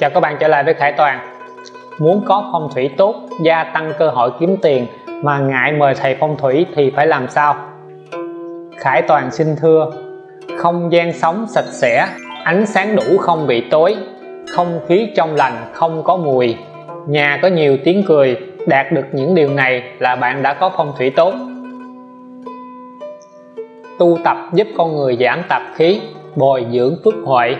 Chào các bạn trở lại với Khải Toàn Muốn có phong thủy tốt, gia tăng cơ hội kiếm tiền mà ngại mời thầy phong thủy thì phải làm sao? Khải Toàn xin thưa Không gian sống sạch sẽ, ánh sáng đủ không bị tối Không khí trong lành, không có mùi Nhà có nhiều tiếng cười, đạt được những điều này là bạn đã có phong thủy tốt Tu tập giúp con người giảm tạp khí, bồi dưỡng phước huệ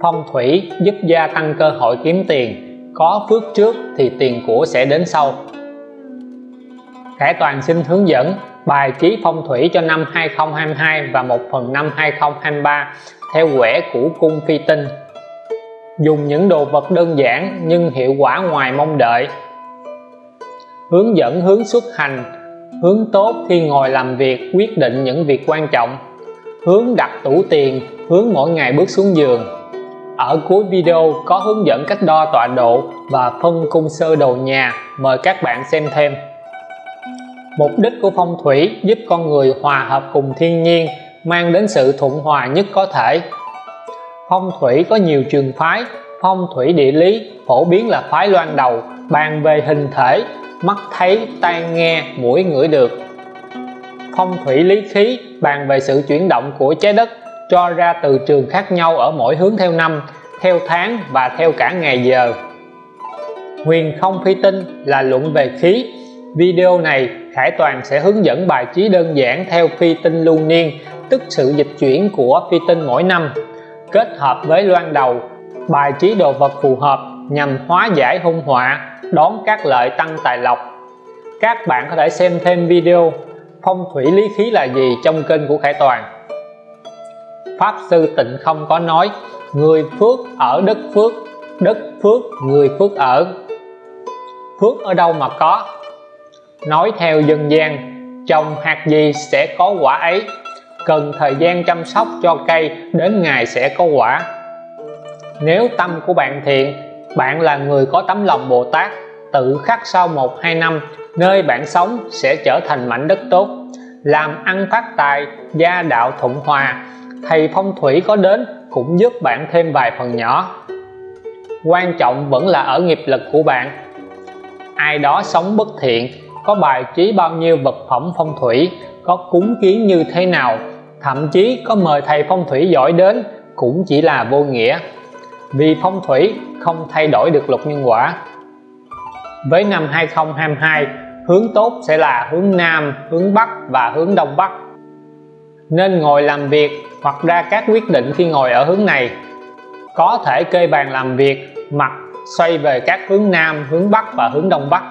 phong thủy giúp gia tăng cơ hội kiếm tiền. Có phước trước thì tiền của sẽ đến sau. Khải Toàn xin hướng dẫn, bài trí phong thủy cho năm 2022 và một phần năm 2023 theo quẻ của cung phi tinh. Dùng những đồ vật đơn giản nhưng hiệu quả ngoài mong đợi. Hướng dẫn hướng xuất hành, hướng tốt khi ngồi làm việc, quyết định những việc quan trọng. Hướng đặt tủ tiền, hướng mỗi ngày bước xuống giường ở cuối video có hướng dẫn cách đo tọa độ và phân cung sơ đồ nhà, mời các bạn xem thêm. Mục đích của phong thủy giúp con người hòa hợp cùng thiên nhiên, mang đến sự thuận hòa nhất có thể. Phong thủy có nhiều trường phái, phong thủy địa lý phổ biến là phái loan đầu, bàn về hình thể, mắt thấy, tai nghe, mũi ngửi được. Phong thủy lý khí bàn về sự chuyển động của trái đất cho ra từ trường khác nhau ở mỗi hướng theo năm, theo tháng và theo cả ngày giờ. Huyền không phi tinh là luận về khí. Video này Khải Toàn sẽ hướng dẫn bài trí đơn giản theo phi tinh lưu niên, tức sự dịch chuyển của phi tinh mỗi năm, kết hợp với loan đầu, bài trí đồ vật phù hợp nhằm hóa giải hung họa, đón các lợi tăng tài lộc. Các bạn có thể xem thêm video phong thủy lý khí là gì trong kênh của Khải Toàn. Pháp Sư Tịnh không có nói, người phước ở đất phước đất phước người phước ở. Phước ở đâu mà có? Nói theo dân gian, trồng hạt gì sẽ có quả ấy. Cần thời gian chăm sóc cho cây, đến ngày sẽ có quả. Nếu tâm của bạn thiện, bạn là người có tấm lòng Bồ Tát, tự khắc sau một hai năm, nơi bạn sống sẽ trở thành mảnh đất tốt. Làm ăn phát tài, gia đạo thuận hòa thầy phong thủy có đến cũng giúp bạn thêm vài phần nhỏ. Quan trọng vẫn là ở nghiệp lực của bạn. Ai đó sống bất thiện có bài trí bao nhiêu vật phẩm phong thủy có cúng kiến như thế nào thậm chí có mời thầy phong thủy giỏi đến cũng chỉ là vô nghĩa. Vì phong thủy không thay đổi được luật nhân quả. Với năm 2022 hướng tốt sẽ là hướng Nam, hướng Bắc và hướng Đông Bắc. Nên ngồi làm việc hoặc ra các quyết định khi ngồi ở hướng này. Có thể kê bàn làm việc mặt xoay về các hướng Nam, hướng Bắc và hướng Đông Bắc.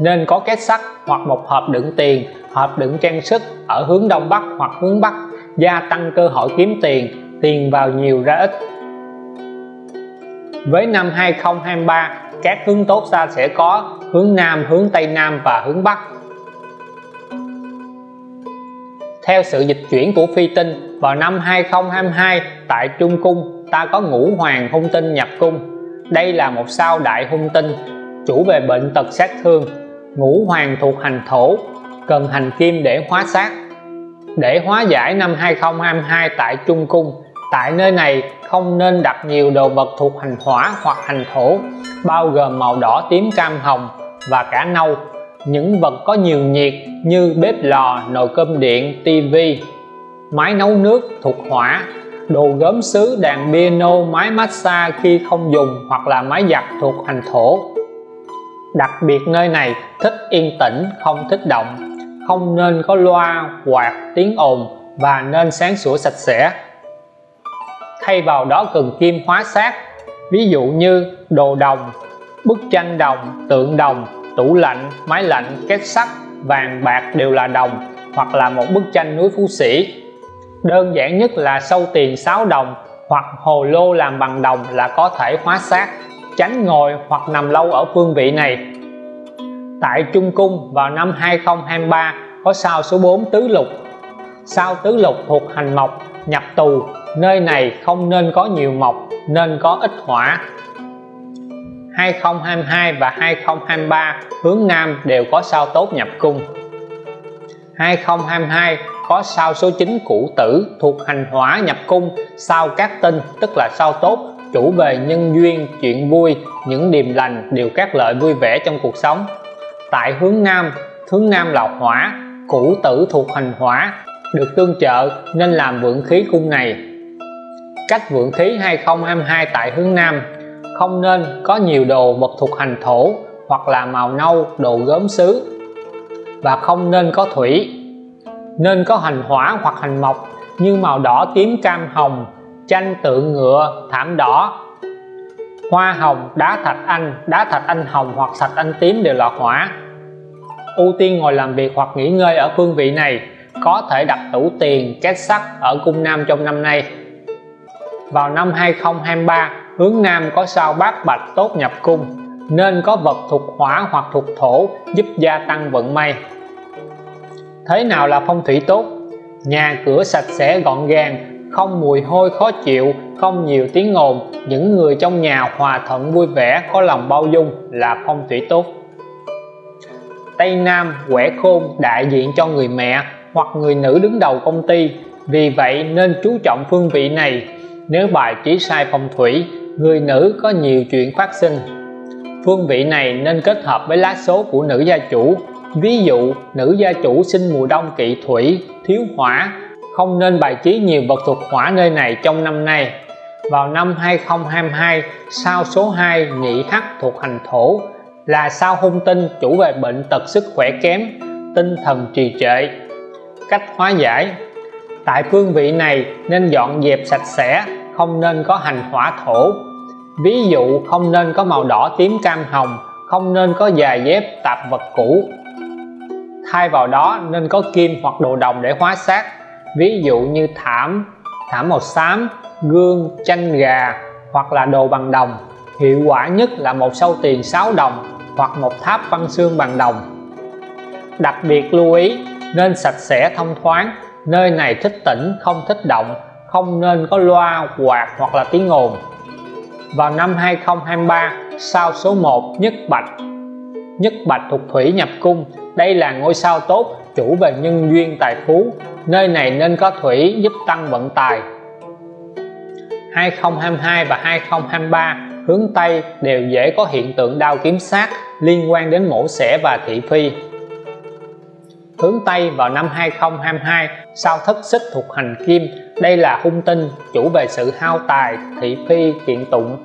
Nên có két sắt hoặc một hộp đựng tiền, hộp đựng trang sức ở hướng Đông Bắc hoặc hướng Bắc gia tăng cơ hội kiếm tiền, tiền vào nhiều ra ít. Với năm 2023 các hướng tốt xa sẽ có hướng Nam, hướng Tây Nam và hướng Bắc. Theo sự dịch chuyển của phi tinh vào năm 2022 tại Trung Cung ta có ngũ hoàng hung tinh nhập cung. Đây là một sao đại hung tinh chủ về bệnh tật sát thương. Ngũ hoàng thuộc hành thổ cần hành kim để hóa sát để hóa giải năm 2022 tại Trung Cung tại nơi này không nên đặt nhiều đồ vật thuộc hành hỏa hoặc hành thổ bao gồm màu đỏ tím cam hồng và cả nâu. Những vật có nhiều nhiệt như bếp lò, nồi cơm điện, tivi, máy nấu nước thuộc hỏa, đồ gốm sứ, đàn piano, máy massage khi không dùng hoặc là máy giặt thuộc hành thổ. Đặc biệt nơi này thích yên tĩnh, không thích động, không nên có loa, quạt, tiếng ồn và nên sáng sủa sạch sẽ. Thay vào đó cần kim hóa sát, ví dụ như đồ đồng, bức tranh đồng, tượng đồng, tủ lạnh, máy lạnh, két sắt, vàng bạc đều là đồng hoặc là một bức tranh núi Phú Sĩ. Đơn giản nhất là sâu tiền 6 đồng hoặc hồ lô làm bằng đồng là có thể hóa sát, tránh ngồi hoặc nằm lâu ở phương vị này. Tại Trung Cung vào năm 2023 có sao số 4 tứ lục. Sao tứ lục thuộc hành mộc, nhập tù, nơi này không nên có nhiều mộc, nên có ít hỏa, 2022 và 2023 hướng Nam đều có sao tốt nhập cung 2022 có sao số 9 cụ tử thuộc hành hỏa nhập cung, sao các tinh, tức là sao tốt, chủ về nhân duyên, chuyện vui, những điềm lành điều các lợi vui vẻ trong cuộc sống. Tại hướng nam hướng nam là hỏa cụ tử thuộc hành hỏa, được tương trợ nên làm vượng khí cung này. Cách vượng khí 2022 tại hướng nam, không nên có nhiều đồ vật thuộc hành thổ hoặc là màu nâu, đồ gốm sứ và không nên có thủy nên có hành hỏa hoặc hành mộc như màu đỏ tím cam hồng tranh tượng ngựa, thảm đỏ. Hoa hồng, đá thạch anh, đá thạch anh hồng hoặc thạch anh tím đều là hỏa. Ưu tiên ngồi làm việc hoặc nghỉ ngơi ở phương vị này, có thể đặt tủ tiền, két sắt ở cung nam trong năm nay. Vào năm 2023 hướng nam có sao bát bạch tốt nhập cung, nên có vật thuộc hỏa hoặc thuộc thổ giúp gia tăng vận may thế nào là phong thủy tốt? Nhà cửa sạch sẽ gọn gàng, không mùi hôi khó chịu, không nhiều tiếng ồn. Những người trong nhà hòa thuận vui vẻ, có lòng bao dung là phong thủy tốt. Tây Nam, quẻ khôn đại diện cho người mẹ hoặc người nữ đứng đầu công ty. Vì vậy nên chú trọng phương vị này. Nếu bài trí sai phong thủy, người nữ có nhiều chuyện phát sinh. Phương vị này nên kết hợp với lá số của nữ gia chủ ví dụ, nữ gia chủ sinh mùa đông kỵ thủy, thiếu hỏa. Không nên bài trí nhiều vật thuộc hỏa nơi này trong năm nay. Vào năm 2022 sao số 2 nhị hắc thuộc hành thổ là sao hung tinh chủ về bệnh tật sức khỏe kém, tinh thần trì trệ. Cách hóa giải. Tại phương vị này nên dọn dẹp sạch sẽ, không nên có hành hỏa thổ. Ví dụ, không nên có màu đỏ tím cam hồng, không nên có giày dép tạp vật cũ thay vào đó nên có kim hoặc đồ đồng để hóa sát ví dụ như thảm thảm màu xám, gương, chanh gà hoặc là đồ bằng đồng. Hiệu quả nhất là một sâu tiền 6 đồng hoặc một tháp văn xương bằng đồng. Đặc biệt lưu ý, nên sạch sẽ, thông thoáng. Nơi này thích tĩnh, không thích động, không nên có loa, quạt hoặc là tiếng ồn. Vào năm 2023 sao số 1 nhất bạch. Nhất bạch thuộc thủy nhập cung đây là ngôi sao tốt, chủ về nhân duyên tài phú. Nơi này nên có thủy giúp tăng vận tài. 2022 và 2023 hướng Tây đều dễ có hiện tượng đau kiếm sát liên quan đến mổ xẻ và thị phi. Hướng Tây vào năm 2022 sao thất xích thuộc hành kim, đây là hung tinh, chủ về sự hao tài, thị phi, kiện tụng.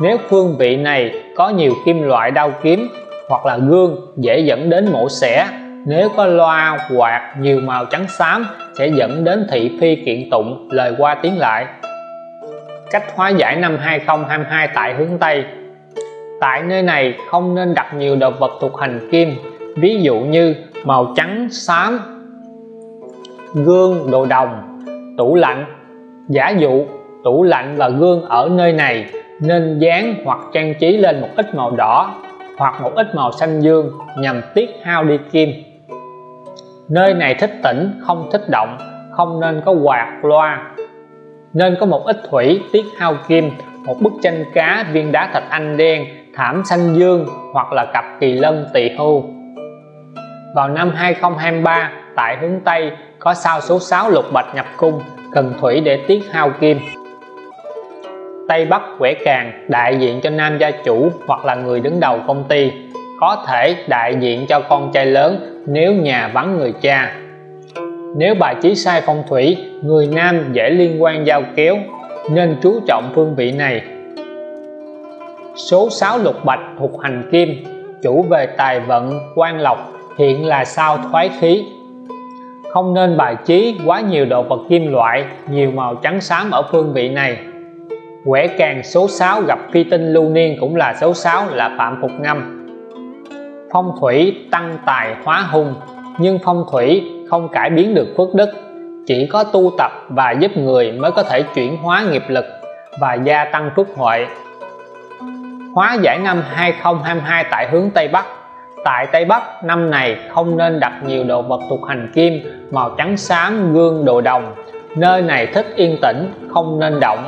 Nếu phương vị này có nhiều kim loại đau kiếm hoặc là gương dễ dẫn đến mổ xẻ. Nếu có loa, quạt, nhiều màu trắng xám sẽ dẫn đến thị phi kiện tụng, lời qua tiếng lại. Cách hóa giải năm 2022 tại hướng Tây. Tại nơi này không nên đặt nhiều đồ vật thuộc hành kim, ví dụ như màu trắng xám, gương, đồ đồng, tủ lạnh. Giả dụ, tủ lạnh và gương ở nơi này nên dán hoặc trang trí lên một ít màu đỏ hoặc một ít màu xanh dương nhằm tiết hao đi kim. Nơi này thích tĩnh, không thích động, không nên có quạt loa. Nên có một ít thủy tiết hao kim, một bức tranh cá viên đá thạch anh đen, thảm xanh dương hoặc là cặp kỳ lân tỳ hưu. Vào năm 2023 tại hướng Tây, có sao số 6 lục bạch nhập cung, cần thủy để tiết hao kim. Tây Bắc quẻ càng đại diện cho nam gia chủ hoặc là người đứng đầu công ty. Có thể đại diện cho con trai lớn nếu nhà vắng người cha. Nếu bài trí sai phong thủy, người nam dễ liên quan giao kéo, nên chú trọng phương vị này. Số 6 lục bạch thuộc hành kim, chủ về tài vận, quan lộc, hiện là sao thoái khí. Không nên bài trí quá nhiều đồ vật kim loại, nhiều màu trắng xám ở phương vị này quẻ càng số 6 gặp phi tinh lưu niên cũng là số 6 là phạm phục ngâm. Phong thủy tăng tài hóa hung nhưng phong thủy không cải biến được phước đức. Chỉ có tu tập và giúp người mới có thể chuyển hóa nghiệp lực và gia tăng phước huệ. Hóa giải năm 2022 tại hướng Tây Bắc. Tại Tây Bắc, năm này không nên đặt nhiều đồ vật thuộc hành kim, màu trắng xám, gương, đồ đồng. Nơi này thích yên tĩnh, không nên động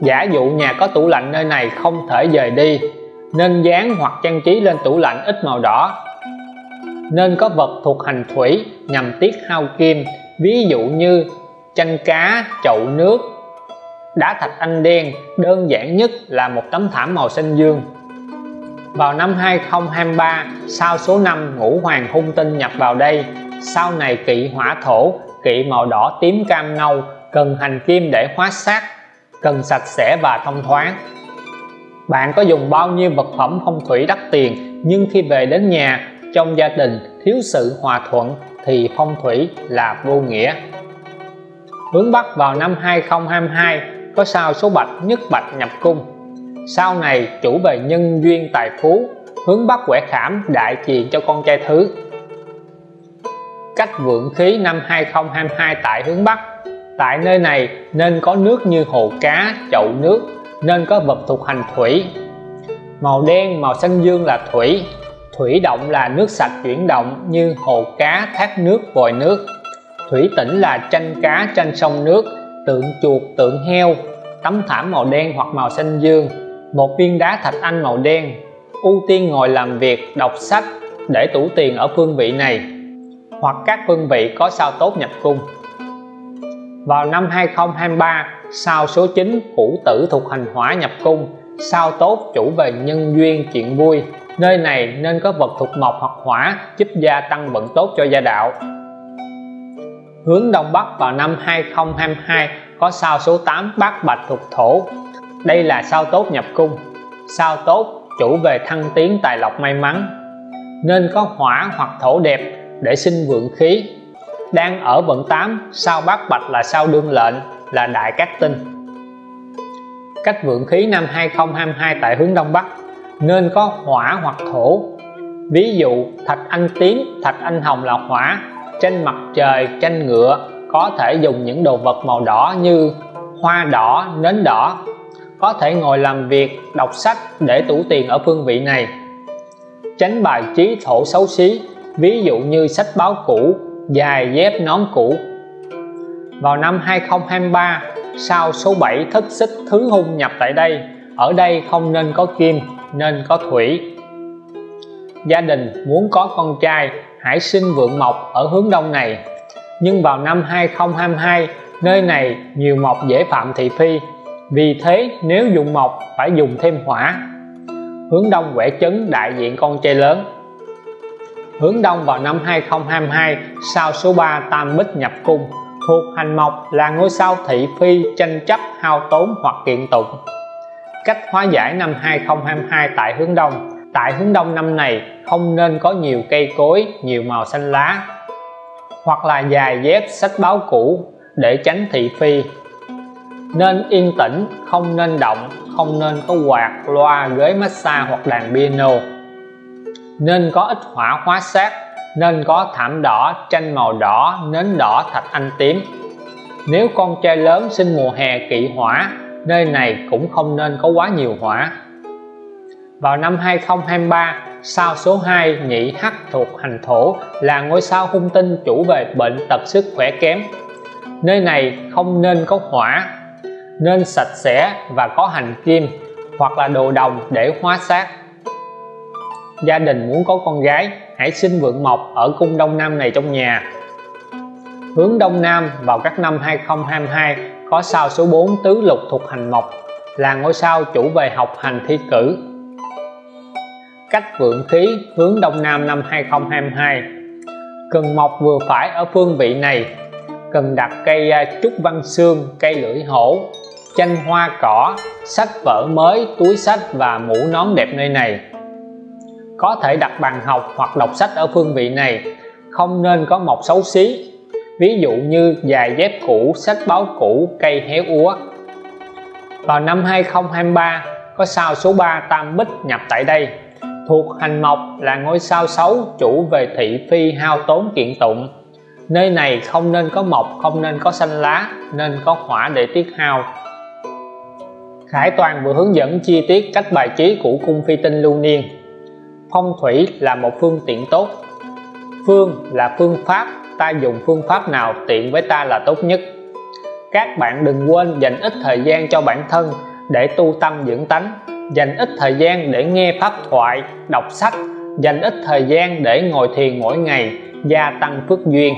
giả dụ nhà có tủ lạnh nơi này không thể rời đi, nên dán hoặc trang trí lên tủ lạnh ít màu đỏ. Nên có vật thuộc hành thủy nhằm tiết hao kim, ví dụ như chanh cá, chậu nước. Đá thạch anh đen đơn giản nhất là một tấm thảm màu xanh dương. Vào năm 2023 sao số 5 ngũ hoàng hung tinh nhập vào đây. Sau này kỵ hỏa thổ, kỵ màu đỏ tím cam nâu cần hành kim để hóa sát cần sạch sẽ và thông thoáng. Bạn có dùng bao nhiêu vật phẩm phong thủy đắt tiền, nhưng khi về đến nhà, trong gia đình thiếu sự hòa thuận thì phong thủy là vô nghĩa. Hướng Bắc vào năm 2022 có sao số bạch nhất bạch nhập cung. Sau này, chủ về nhân duyên tài phú, hướng Bắc quẻ khảm đại diện cho con trai thứ. Cách vượng khí năm 2022 tại hướng Bắc tại nơi này nên có nước như hồ cá, chậu nước, nên có vật thuộc hành thủy. Màu đen, màu xanh dương là thủy. Thủy động là nước sạch chuyển động như hồ cá thác nước, vòi nước. Thủy tĩnh là tranh cá tranh sông nước, tượng chuột, tượng heo, tấm thảm màu đen hoặc màu xanh dương. Một viên đá thạch anh màu đen. Ưu tiên ngồi làm việc, đọc sách, để tủ tiền ở phương vị này. Hoặc các phương vị có sao tốt nhập cung vào năm 2023 sao số 9 hữu tử thuộc hành hỏa nhập cung, sao tốt chủ về nhân duyên chuyện vui. Nơi này nên có vật thuộc mộc hoặc hỏa giúp gia tăng vận tốt cho gia đạo. Hướng đông bắc vào năm 2022 có sao số 8 bát bạch thuộc thổ. Đây là sao tốt nhập cung. Sao tốt chủ về thăng tiến tài lộc may mắn. Nên có hỏa hoặc thổ đẹp để sinh vượng khí đang ở vận 8 sao bát bạch là sao đương lệnh? Là đại cát tinh. Cách vượng khí năm 2022 tại hướng đông bắc, nên có hỏa hoặc thổ. Ví dụ, thạch anh tím thạch anh hồng là hỏa. Trên mặt trời tranh ngựa, có thể dùng những đồ vật màu đỏ như hoa đỏ, nến đỏ. Có thể ngồi làm việc, đọc sách để tủ tiền ở phương vị này. Tránh bài trí thổ xấu xí, ví dụ như sách báo cũ dài dép nón cũ. Vào năm 2023 sao số 7 thất xích thứ hung nhập tại đây, ở đây không nên có kim, nên có thủy. Gia đình muốn có con trai, hãy sinh vượng mộc ở hướng đông này. Nhưng vào năm 2022 nơi này nhiều mộc dễ phạm thị phi. Vì thế, nếu dùng mộc, phải dùng thêm hỏa. Hướng đông quẻ chấn đại diện con trai lớn hướng đông vào năm 2022 sao số 3 tam bích nhập cung. Thuộc hành mộc là ngôi sao thị phi, tranh chấp, hao tốn hoặc kiện tụng. Cách hóa giải năm 2022 tại hướng đông. Tại hướng đông năm này, không nên có nhiều cây cối, nhiều màu xanh lá, hoặc là dài dép sách báo cũ để tránh thị phi. Nên yên tĩnh, không nên động, không nên có quạt, loa, ghế massage hoặc đàn piano nên có ít hỏa hóa sát, nên có thảm đỏ, tranh màu đỏ, nến đỏ, thạch anh tím. Nếu con trai lớn sinh mùa hè kỵ hỏa, nơi này cũng không nên có quá nhiều hỏa. Vào năm 2023 sao số 2 nhị hắc thuộc hành thổ là ngôi sao hung tinh chủ về bệnh tật sức khỏe kém. Nơi này không nên có hỏa, nên sạch sẽ và có hành kim hoặc là đồ đồng để hóa sát gia đình muốn có con gái, hãy sinh vượng mộc ở cung đông nam này trong nhà. Hướng đông nam vào các năm 2022 có sao số 4 tứ lục thuộc hành mộc, là ngôi sao chủ về học hành thi cử. Cách vượng khí hướng đông nam năm 2022 cần mộc vừa phải ở phương vị này, cần đặt cây à, trúc văn xương, cây lưỡi hổ, chanh hoa cỏ, sách vở mới, túi sách và mũ nón đẹp nơi này có thể đặt bàn học hoặc đọc sách ở phương vị này. Không nên có mộc xấu xí. Ví dụ như giày dép cũ, sách báo cũ, cây héo úa. Vào năm 2023 có sao số 3 tam bích nhập tại đây. Thuộc hành mộc là ngôi sao xấu chủ về thị phi hao tốn kiện tụng. Nơi này không nên có mộc, không nên có xanh lá, nên có hỏa để tiết hao. Khải Toàn vừa hướng dẫn chi tiết cách bài trí của cung phi tinh lưu niên phong thủy là một phương tiện tốt. Phương là phương pháp, ta dùng phương pháp nào tiện với ta là tốt nhất. Các bạn đừng quên dành ít thời gian cho bản thân để tu tâm dưỡng tánh. Dành ít thời gian để nghe pháp thoại, đọc sách. Dành ít thời gian để ngồi thiền mỗi ngày, gia tăng phước duyên.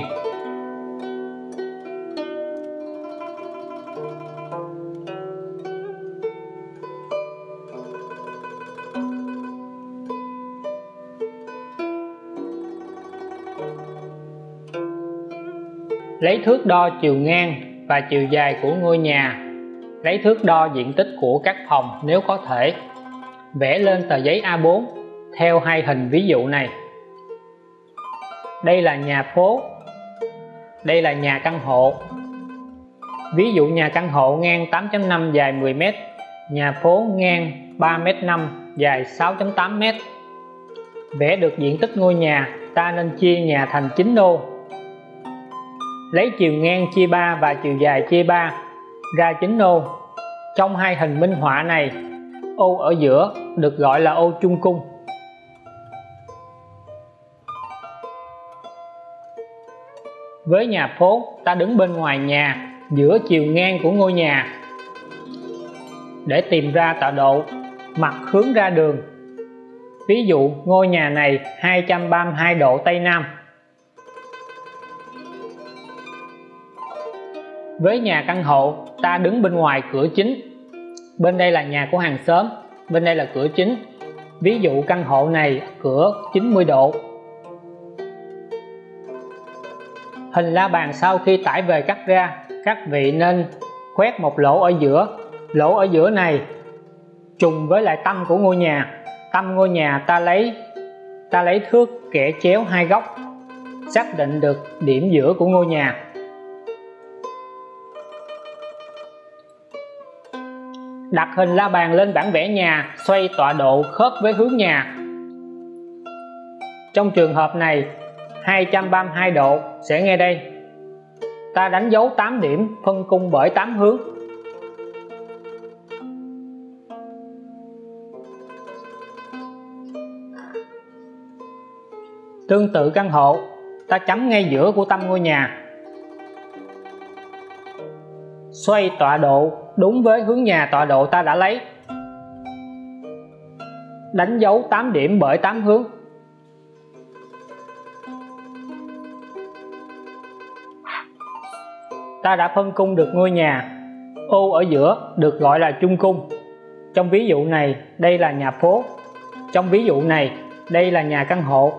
Lấy thước đo chiều ngang và chiều dài của ngôi nhà. Lấy thước đo diện tích của các phòng nếu có thể. Vẽ lên tờ giấy A4 theo hai hình ví dụ này. Đây là nhà phố. Đây là nhà căn hộ. Ví dụ nhà căn hộ ngang 8.5 dài 10m nhà phố ngang 3m5 dài 6.8m vẽ được diện tích ngôi nhà, ta nên chia nhà thành 9 đô lấy chiều ngang chia 3 và chiều dài chia 3 ra chính ô. Trong hai hình minh họa này, ô ở giữa được gọi là ô chung cung. Với nhà phố, ta đứng bên ngoài nhà, giữa chiều ngang của ngôi nhà. Để tìm ra tọa độ, mặt hướng ra đường. Ví dụ, ngôi nhà này 232 độ Tây Nam. Với nhà căn hộ, ta đứng bên ngoài cửa chính. Bên đây là nhà của hàng xóm, bên đây là cửa chính. Ví dụ căn hộ này, cửa 90 độ. Hình la bàn sau khi tải về cắt ra, các vị nên khoét một lỗ ở giữa. Lỗ ở giữa này, trùng với lại tâm của ngôi nhà. Tâm ngôi nhà ta lấy ta lấy thước kẻ chéo hai góc, xác định được điểm giữa của ngôi nhà. Đặt hình la bàn lên bản vẽ nhà, xoay tọa độ khớp với hướng nhà. Trong trường hợp này 232 độ sẽ nghe đây. Ta đánh dấu 8 điểm, phân cung bởi 8 hướng. Tương tự căn hộ, ta chấm ngay giữa của tâm ngôi nhà. Xoay tọa độ đúng với hướng nhà tọa độ ta đã lấy. Đánh dấu 8 điểm bởi 8 hướng. Ta đã phân cung được ngôi nhà, ô ở giữa được gọi là chung cung. Trong ví dụ này, đây là nhà phố. Trong ví dụ này, đây là nhà căn hộ.